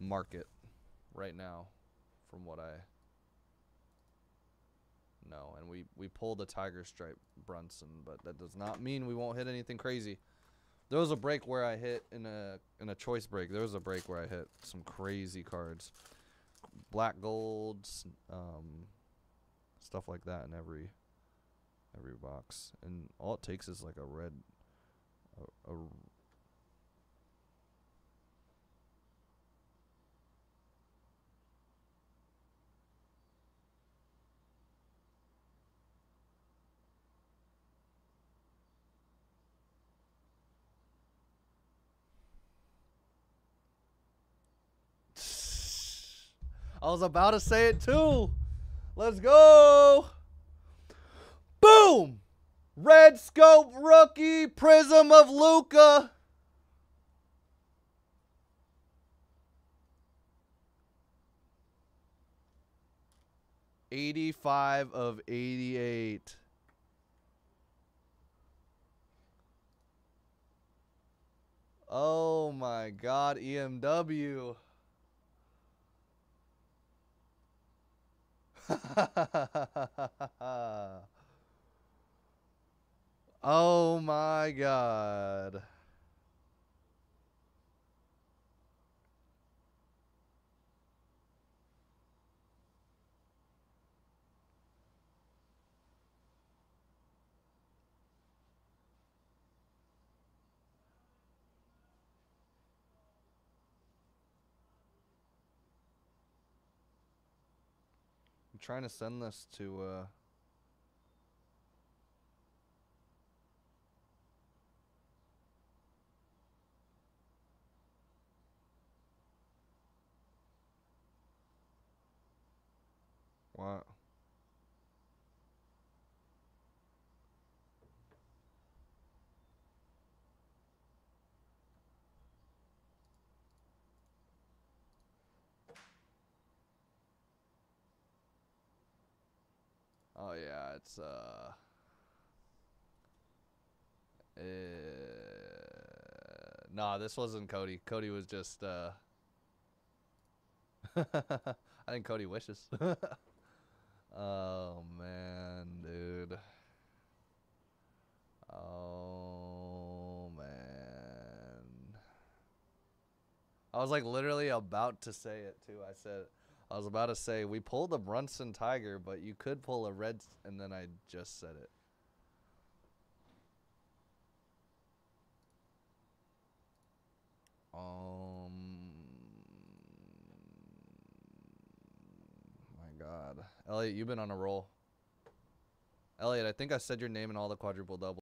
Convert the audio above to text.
market right now, from what I know. And we we pulled a tiger stripe Brunson, but that does not mean we won't hit anything crazy. There was a break where I hit in a in a choice break. There was a break where I hit some crazy cards, black golds, um, stuff like that in every every box. And all it takes is like a red, a, a I was about to say it too. Let's go. Boom. Red scope rookie prism of Luka. Eighty-five of eighty-eight. Oh my God, EMW. oh my god. Trying to send this to uh What? Oh yeah, it's uh uh Nah, this wasn't Cody. Cody was just uh I think Cody wishes. oh man, dude. Oh man. I was like literally about to say it too. I said I was about to say we pulled a Brunson Tiger, but you could pull a red, and then I just said it. Um, my God, Elliot, you've been on a roll. Elliot, I think I said your name in all the quadruple doubles.